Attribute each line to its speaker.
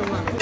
Speaker 1: one.